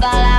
fall.